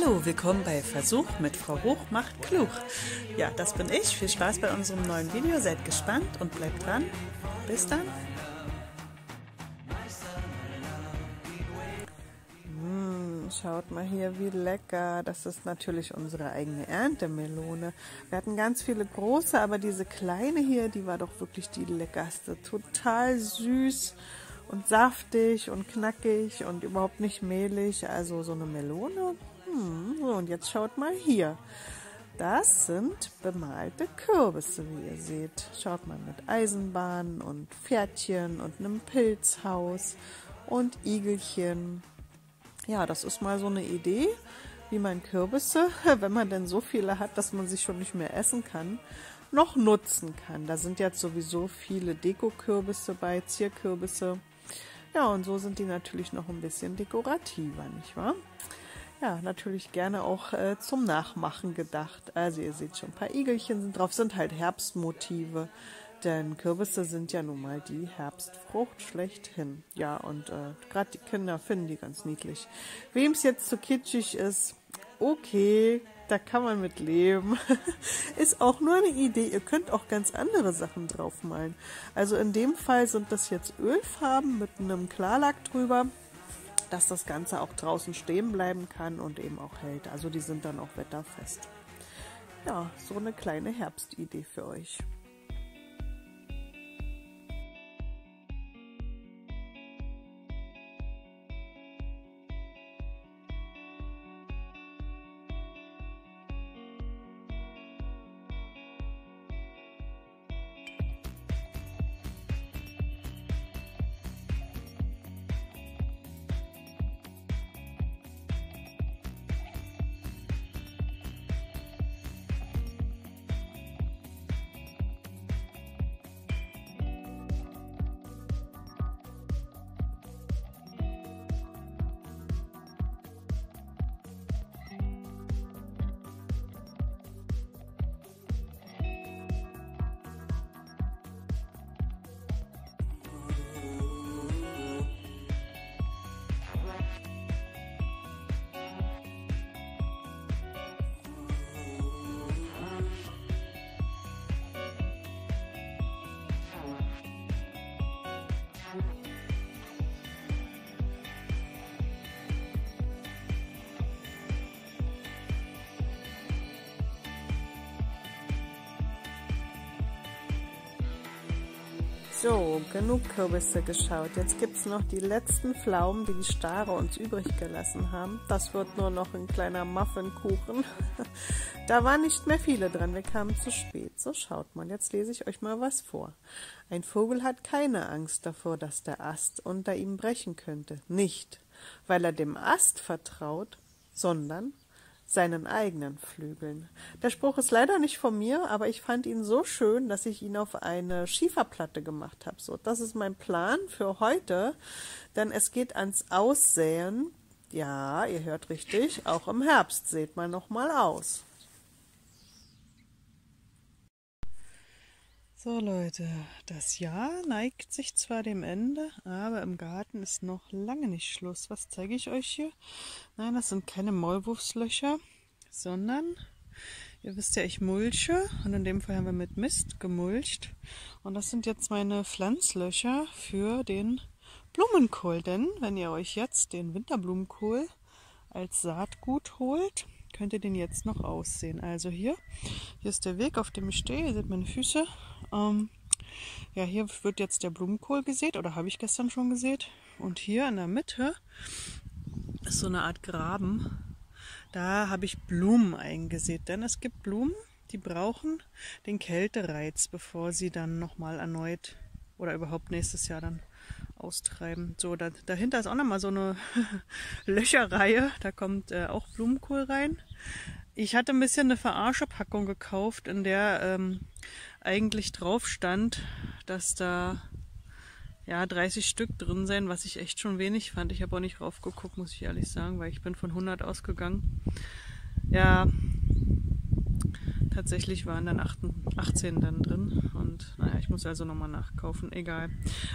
Hallo, willkommen bei Versuch mit Frau Hoch macht klug. Ja, das bin ich. Viel Spaß bei unserem neuen Video. Seid gespannt und bleibt dran. Bis dann. Mmh, schaut mal hier, wie lecker. Das ist natürlich unsere eigene Erntemelone. Wir hatten ganz viele große, aber diese kleine hier, die war doch wirklich die leckerste. Total süß und saftig und knackig und überhaupt nicht mehlig. Also so eine Melone. Hm, so, und jetzt schaut mal hier. Das sind bemalte Kürbisse, wie ihr seht. Schaut mal mit Eisenbahnen und Pferdchen und einem Pilzhaus und Igelchen. Ja, das ist mal so eine Idee, wie man Kürbisse, wenn man denn so viele hat, dass man sie schon nicht mehr essen kann, noch nutzen kann. Da sind jetzt sowieso viele Dekokürbisse bei, Zierkürbisse. Ja, und so sind die natürlich noch ein bisschen dekorativer, nicht wahr? Ja, natürlich gerne auch äh, zum Nachmachen gedacht. Also ihr seht schon, ein paar Igelchen sind drauf, sind halt Herbstmotive. Denn Kürbisse sind ja nun mal die Herbstfrucht schlechthin. Ja, und äh, gerade die Kinder finden die ganz niedlich. Wem es jetzt zu kitschig ist, okay, da kann man mit leben. ist auch nur eine Idee. Ihr könnt auch ganz andere Sachen draufmalen. Also in dem Fall sind das jetzt Ölfarben mit einem Klarlack drüber dass das Ganze auch draußen stehen bleiben kann und eben auch hält. Also die sind dann auch wetterfest. Ja, so eine kleine Herbstidee für euch. So, genug Kürbisse geschaut. Jetzt gibt es noch die letzten Pflaumen, die die Stare uns übrig gelassen haben. Das wird nur noch ein kleiner Muffinkuchen. da waren nicht mehr viele dran, wir kamen zu spät. So schaut mal, jetzt lese ich euch mal was vor. Ein Vogel hat keine Angst davor, dass der Ast unter ihm brechen könnte. Nicht, weil er dem Ast vertraut, sondern seinen eigenen Flügeln. Der Spruch ist leider nicht von mir, aber ich fand ihn so schön, dass ich ihn auf eine Schieferplatte gemacht habe. So, das ist mein Plan für heute, denn es geht ans Aussäen. Ja, ihr hört richtig, auch im Herbst seht man noch mal aus. So Leute, das Jahr neigt sich zwar dem Ende, aber im Garten ist noch lange nicht Schluss. Was zeige ich euch hier? Nein, das sind keine Maulwurfslöcher, sondern ihr wisst ja, ich mulche und in dem Fall haben wir mit Mist gemulcht. Und das sind jetzt meine Pflanzlöcher für den Blumenkohl, denn wenn ihr euch jetzt den Winterblumenkohl als Saatgut holt, könnt ihr den jetzt noch aussehen. Also hier, hier ist der Weg, auf dem ich stehe. Ihr seht meine Füße. Ähm, ja, hier wird jetzt der Blumenkohl gesät oder habe ich gestern schon gesät. Und hier in der Mitte ist so eine Art Graben. Da habe ich Blumen eingesät, denn es gibt Blumen, die brauchen den Kältereiz, bevor sie dann nochmal erneut oder überhaupt nächstes Jahr dann austreiben. So, da, dahinter ist auch nochmal so eine Löcherreihe. Da kommt äh, auch Blumenkohl rein. Ich hatte ein bisschen eine Verarschepackung gekauft, in der ähm, eigentlich drauf stand, dass da ja 30 Stück drin sein, was ich echt schon wenig fand. Ich habe auch nicht raufgeguckt, muss ich ehrlich sagen, weil ich bin von 100 ausgegangen. Ja, Tatsächlich waren dann 18 dann drin und naja, ich muss also nochmal nachkaufen. Egal.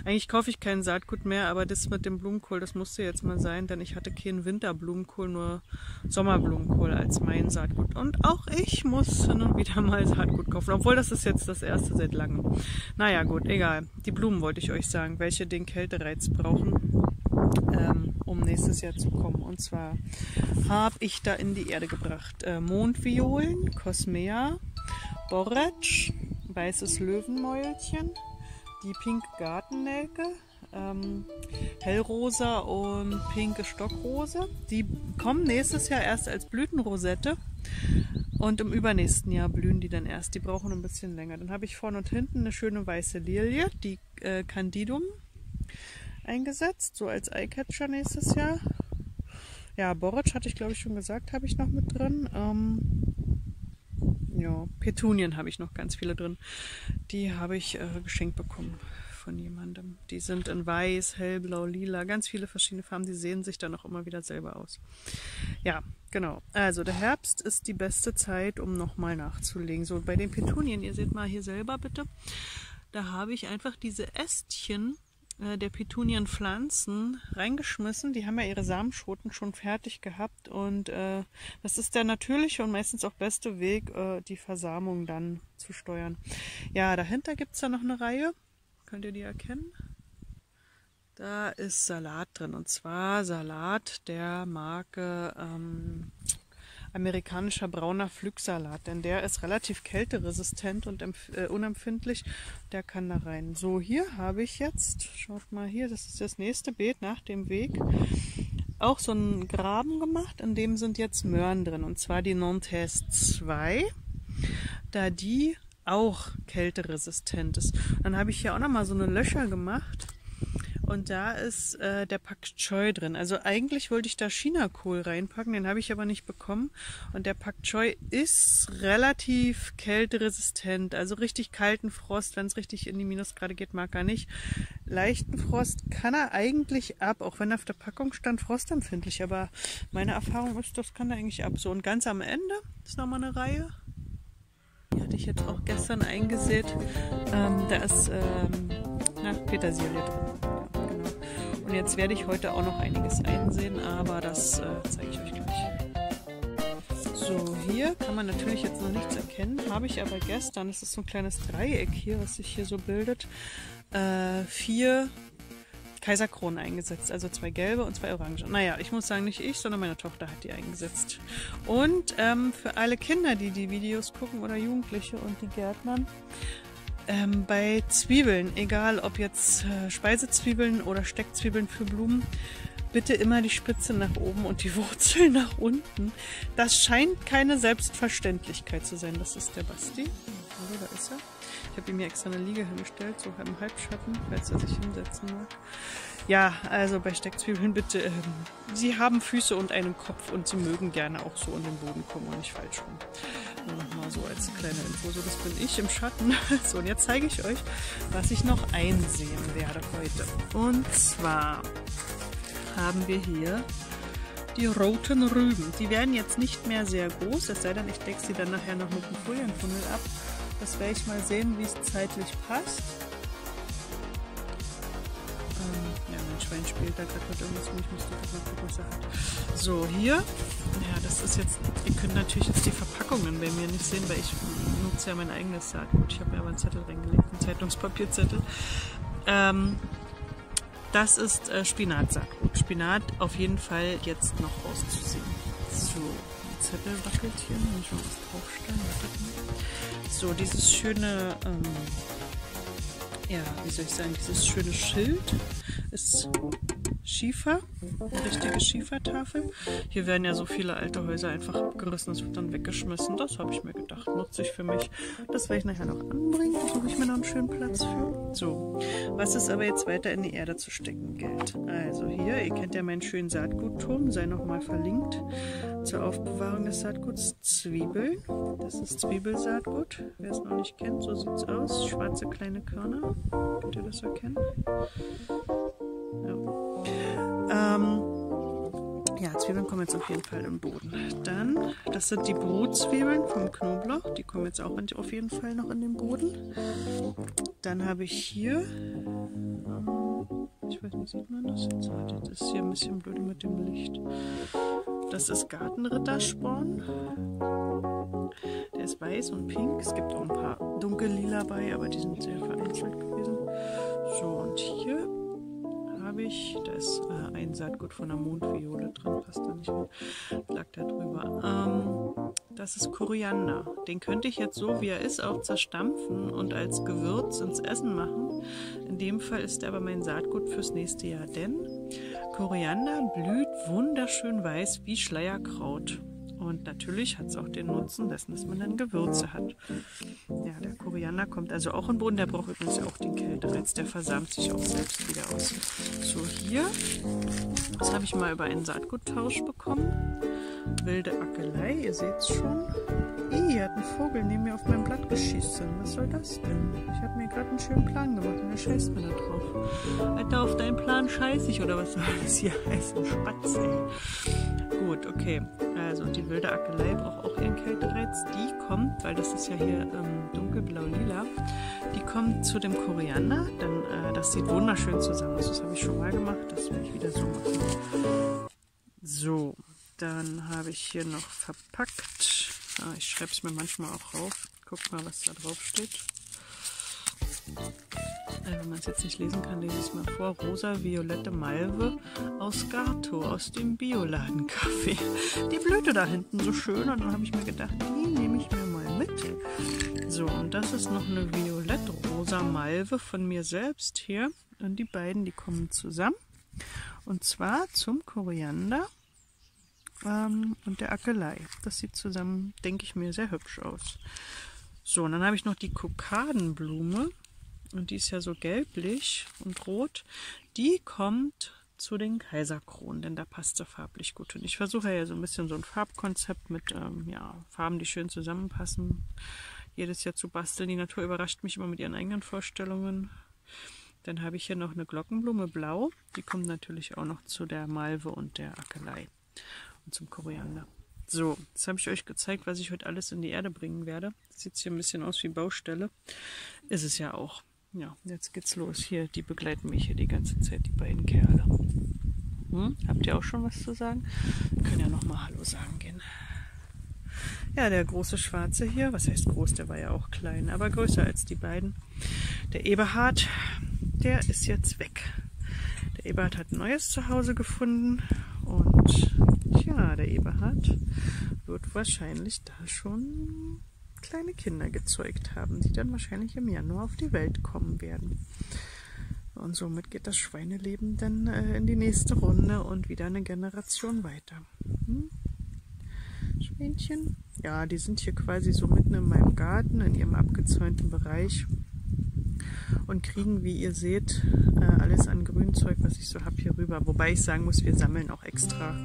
Eigentlich kaufe ich kein Saatgut mehr, aber das mit dem Blumenkohl, das musste jetzt mal sein, denn ich hatte keinen Winterblumenkohl, nur Sommerblumenkohl als mein Saatgut. Und auch ich muss nun wieder mal Saatgut kaufen, obwohl das ist jetzt das erste seit langem. Naja, gut, egal. Die Blumen wollte ich euch sagen, welche den Kältereiz brauchen ähm, um nächstes Jahr zu kommen. Und zwar habe ich da in die Erde gebracht äh, Mondviolen, Cosmea, Borretsch, weißes Löwenmäulchen, die pinke Gartennelke, ähm, hellrosa und pinke Stockrose. Die kommen nächstes Jahr erst als Blütenrosette. Und im übernächsten Jahr blühen die dann erst. Die brauchen ein bisschen länger. Dann habe ich vorne und hinten eine schöne weiße Lilie, die äh, Candidum eingesetzt, so als Eyecatcher nächstes Jahr. Ja, Boric hatte ich glaube ich schon gesagt, habe ich noch mit drin. Ähm, ja, Petunien habe ich noch ganz viele drin. Die habe ich äh, geschenkt bekommen von jemandem. Die sind in weiß, hellblau, lila, ganz viele verschiedene Farben. Die sehen sich dann auch immer wieder selber aus. Ja, genau. Also der Herbst ist die beste Zeit, um nochmal nachzulegen. So bei den Petunien, ihr seht mal hier selber bitte, da habe ich einfach diese Ästchen der Petunienpflanzen reingeschmissen. Die haben ja ihre Samenschoten schon fertig gehabt und äh, das ist der natürliche und meistens auch beste Weg, äh, die Versamung dann zu steuern. Ja, dahinter gibt es da noch eine Reihe. Könnt ihr die erkennen? Da ist Salat drin und zwar Salat der Marke ähm, amerikanischer brauner Pflücksalat, denn der ist relativ kälteresistent und äh, unempfindlich. Der kann da rein. So, hier habe ich jetzt, schaut mal hier, das ist das nächste Beet nach dem Weg, auch so einen Graben gemacht, in dem sind jetzt Möhren drin und zwar die Nantes 2, da die auch kälteresistent ist. Dann habe ich hier auch nochmal so eine Löcher gemacht und da ist äh, der Pak Choi drin. Also eigentlich wollte ich da Chinakohl reinpacken, den habe ich aber nicht bekommen. Und der Pak Choi ist relativ kälteresistent. Also richtig kalten Frost, wenn es richtig in die Minusgrade geht, mag er nicht. Leichten Frost kann er eigentlich ab, auch wenn auf der Packung stand frostempfindlich. Aber meine Erfahrung ist, das kann er eigentlich ab. So und ganz am Ende ist nochmal eine Reihe. Die hatte ich jetzt auch gestern eingesät. Ähm, da ist ähm, Petersilie drin. Jetzt werde ich heute auch noch einiges einsehen, aber das äh, zeige ich euch gleich. So, hier kann man natürlich jetzt noch nichts erkennen, habe ich aber gestern, das ist so ein kleines Dreieck hier, was sich hier so bildet, äh, vier Kaiserkronen eingesetzt. Also zwei gelbe und zwei orange. Naja, ich muss sagen, nicht ich, sondern meine Tochter hat die eingesetzt. Und ähm, für alle Kinder, die die Videos gucken oder Jugendliche und die Gärtnern, ähm, bei Zwiebeln, egal ob jetzt äh, Speisezwiebeln oder Steckzwiebeln für Blumen, bitte immer die Spitze nach oben und die Wurzel nach unten. Das scheint keine Selbstverständlichkeit zu sein. Das ist der Basti. Hallo, da ist er. Ich habe ihm hier extra eine Liege hingestellt, so im Halbschatten, falls er sich hinsetzen mag. Ja, also bei Steckzwiebeln bitte, ähm, sie haben Füße und einen Kopf und sie mögen gerne auch so in den Boden kommen und nicht falsch rum. Nur noch mal so als kleine Info, so das bin ich im Schatten. So, und jetzt zeige ich euch, was ich noch einsehen werde heute. Und zwar haben wir hier die roten Rüben. Die werden jetzt nicht mehr sehr groß, es sei denn, ich decke sie dann nachher noch mit dem Folienfunnel ab. Das werde ich mal sehen, wie es zeitlich passt. Ähm, ja, mein Schwein spielt da gerade mit irgendwas rum. Ich muss da mal gucken, was er hat. So, hier. Ja, das ist jetzt. Ihr könnt natürlich jetzt die Verpackungen bei mir nicht sehen, weil ich nutze ja mein eigenes Saatgut. Ich habe mir aber einen Zettel reingelegt, einen Zeitungspapierzettel. Ähm, das ist äh, Spinatsaatgut. Spinat auf jeden Fall jetzt noch auszuziehen. So, Zettel wackelt hier. Muss ich mal was draufstellen. So, dieses schöne, ähm, ja, wie soll ich sagen, dieses schöne Schild ist Schiefer, richtige Schiefertafel. Hier werden ja so viele alte Häuser einfach abgerissen, das wird dann weggeschmissen. Das habe ich mir gedacht, nutze ich für mich. Das werde ich nachher noch anbringen, da suche ich mir noch einen schönen Platz für. So, was ist aber jetzt weiter in die Erde zu stecken gilt. Also hier, ihr kennt ja meinen schönen Saatgutturm, sei nochmal verlinkt zur Aufbewahrung des Saatguts Zwiebeln. Das ist Zwiebelsaatgut, wer es noch nicht kennt, so sieht es aus. Schwarze kleine Körner, könnt ihr das erkennen? Ja. Ähm, Ja, Zwiebeln kommen jetzt auf jeden Fall im Boden. Dann, das sind die Brotzwiebeln vom Knoblauch. Die kommen jetzt auch auf jeden Fall noch in den Boden. Dann habe ich hier, ich weiß nicht, sieht man das jetzt? Das ist hier ein bisschen blöd mit dem Licht. Das ist Gartenrittersporn. Der ist weiß und pink. Es gibt auch ein paar dunkellila bei, aber die sind sehr vereinzelt gewesen. So, und hier habe ich, da ist äh, ein Saatgut von der Mondviole drin, passt da nicht mehr, lag da drüber. Ähm, das ist Koriander. Den könnte ich jetzt so, wie er ist, auch zerstampfen und als Gewürz ins Essen machen. In dem Fall ist er aber mein Saatgut fürs nächste Jahr, denn Koriander blüht wunderschön weiß wie Schleierkraut. Und natürlich hat es auch den Nutzen dessen, dass man dann Gewürze hat. Ja, der Koriander kommt also auch in den Boden. Der braucht übrigens auch den Kältereiz. Der versamt sich auch selbst wieder aus. So, hier. Das habe ich mal über einen Saatguttausch bekommen. Wilde Ackelei, ihr seht es schon. Ih, hat ein Vogel neben mir auf mein Blatt geschissen. Was soll das denn? Ich habe mir gerade einen schönen Plan gemacht und er scheißt mir da drauf. Alter, auf deinen Plan scheiß ich oder was soll das hier heißen? Spatz, ey. Gut, okay. Also die wilde Ackelei braucht auch ihren Kältereiz. Die kommt, weil das ist ja hier ähm, dunkelblau-lila, die kommt zu dem Koriander. Dann, äh, das sieht wunderschön zusammen aus. Das habe ich schon mal gemacht. Das werde ich wieder so machen. So, dann habe ich hier noch verpackt. Ah, ich schreibe es mir manchmal auch rauf. Guck mal, was da drauf steht. Äh, wenn man es jetzt nicht lesen kann, lese ich es mal vor. Rosa-violette Malve aus Gato, aus dem Bioladen-Kaffee. Die Blüte da hinten so schön. Und dann habe ich mir gedacht, die nehme ich mir mal mit. So, und das ist noch eine violett-rosa Malve von mir selbst hier. Und die beiden, die kommen zusammen. Und zwar zum Koriander ähm, und der Ackelei. Das sieht zusammen, denke ich mir, sehr hübsch aus. So, und dann habe ich noch die Kokadenblume. Und die ist ja so gelblich und rot. Die kommt zu den Kaiserkronen, denn da passt sie farblich gut. Und ich versuche ja so ein bisschen so ein Farbkonzept mit ähm, ja, Farben, die schön zusammenpassen, jedes Jahr zu basteln. Die Natur überrascht mich immer mit ihren eigenen Vorstellungen. Dann habe ich hier noch eine Glockenblume blau. Die kommt natürlich auch noch zu der Malve und der Ackelei und zum Koriander. So, jetzt habe ich euch gezeigt, was ich heute alles in die Erde bringen werde. Sieht hier ein bisschen aus wie Baustelle. Ist es ja auch. Ja, jetzt geht's los. Hier, die begleiten mich hier die ganze Zeit, die beiden Kerle. Hm? Habt ihr auch schon was zu sagen? Wir können ja nochmal Hallo sagen gehen. Ja, der große Schwarze hier, was heißt groß, der war ja auch klein, aber größer als die beiden. Der Eberhard, der ist jetzt weg. Der Eberhard hat ein neues Zuhause gefunden und ja, der Eberhard wird wahrscheinlich da schon kleine Kinder gezeugt haben, die dann wahrscheinlich im Januar auf die Welt kommen werden. Und somit geht das Schweineleben dann äh, in die nächste Runde und wieder eine Generation weiter. Hm? Schwänchen? Ja, die sind hier quasi so mitten in meinem Garten, in ihrem abgezäunten Bereich und kriegen, wie ihr seht, äh, alles an Grünzeug, was ich so habe, hier rüber. Wobei ich sagen muss, wir sammeln auch extra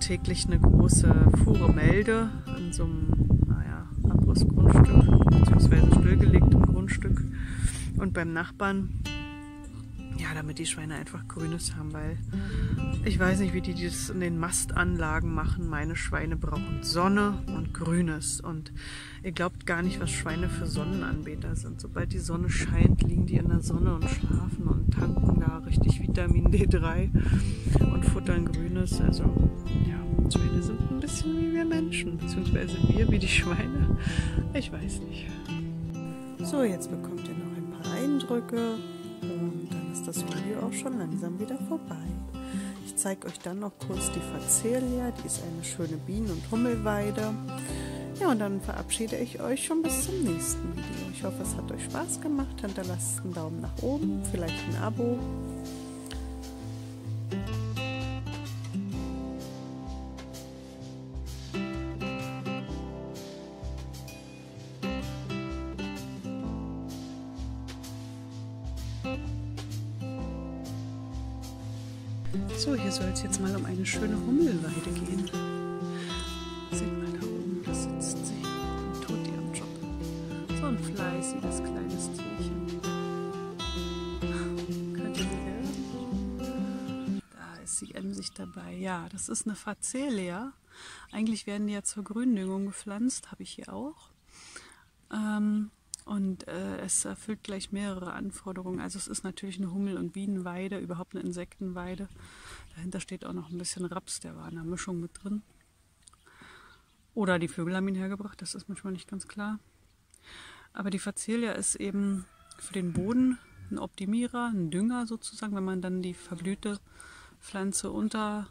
täglich eine große Fuhre Melde in so einem, naja, Abrissgrundstück, beziehungsweise stillgelegtem Grundstück. Und beim Nachbarn ja, damit die Schweine einfach Grünes haben, weil ich weiß nicht, wie die das in den Mastanlagen machen. Meine Schweine brauchen Sonne und Grünes. Und ihr glaubt gar nicht, was Schweine für Sonnenanbeter sind. Sobald die Sonne scheint, liegen die in der Sonne und schlafen und tanken da richtig Vitamin D3 und futtern Grünes. Also, ja, Schweine sind ein bisschen wie wir Menschen, beziehungsweise wir wie die Schweine. Ich weiß nicht. So, jetzt bekommt ihr noch ein paar Eindrücke ist das Video auch schon langsam wieder vorbei. Ich zeige euch dann noch kurz die Facelia, die ist eine schöne Bienen- und Hummelweide. Ja, und dann verabschiede ich euch schon bis zum nächsten Video. Ich hoffe, es hat euch Spaß gemacht. Hinterlasst einen Daumen nach oben, vielleicht ein Abo. So, hier soll es jetzt mal um eine schöne Hummelweide gehen. Seht mal da oben, da sitzt sie und tut ihren Job. So ein fleißiges kleines Tierchen. Könnt ihr sie hören? Da ist sie emsig dabei. Ja, das ist eine Facelia. Eigentlich werden die ja zur Gründüngung gepflanzt, habe ich hier auch. Ähm, und äh, es erfüllt gleich mehrere Anforderungen. Also es ist natürlich eine Hummel- und Bienenweide, überhaupt eine Insektenweide. Dahinter steht auch noch ein bisschen Raps, der war in der Mischung mit drin. Oder die Vögel haben ihn hergebracht, das ist manchmal nicht ganz klar. Aber die Facelia ist eben für den Boden ein Optimierer, ein Dünger sozusagen, wenn man dann die verblühte Pflanze unter,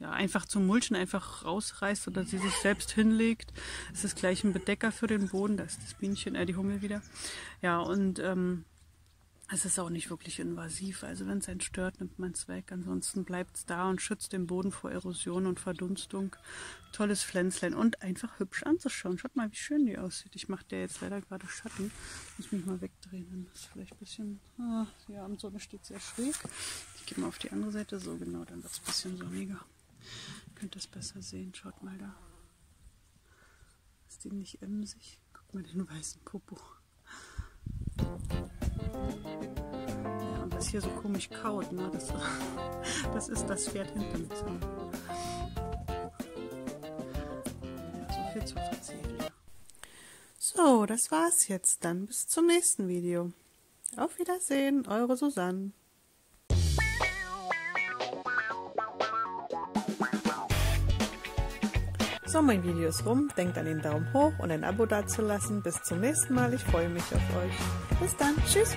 ja, einfach zum Mulchen einfach rausreißt oder sie sich selbst hinlegt. Es ist gleich ein Bedecker für den Boden, da ist das Bienchen, äh, die Hummel wieder. Ja, und ähm, es ist auch nicht wirklich invasiv. Also wenn es einen stört, nimmt man es weg. Ansonsten bleibt es da und schützt den Boden vor Erosion und Verdunstung. Tolles Pflänzlein und einfach hübsch anzuschauen. Schaut mal, wie schön die aussieht. Ich mache der jetzt leider gerade Schatten. Muss mich mal wegdrehen. Dann ist vielleicht ein bisschen... Ah, die Abendsonne steht sehr schräg. Ich gehe mal auf die andere Seite. So genau, dann wird es ein bisschen sonniger. Ihr könnt das besser sehen. Schaut mal da. Ist die nicht emsig? Guck mal den weißen Popo. Ja, und was hier so komisch kaut, ne? das, das ist das Pferd hinten. So viel zu erzählen. So, das war's jetzt. Dann bis zum nächsten Video. Auf Wiedersehen, eure Susanne. So, mein Video ist rum. Denkt an den Daumen hoch und ein Abo dazulassen. Bis zum nächsten Mal. Ich freue mich auf euch. Bis dann. Tschüss.